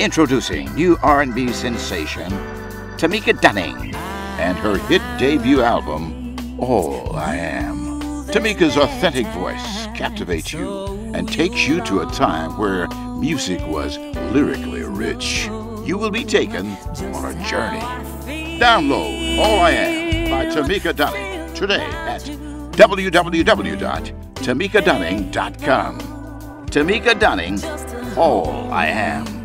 Introducing new R&B sensation Tamika Dunning and her hit debut album All I Am. Tamika's authentic voice captivates you and takes you to a time where music was lyrically rich. You will be taken on a journey. Download All I Am by Tamika Dunning today at www.tamikadunning.com. Tamika Dunning, All I Am.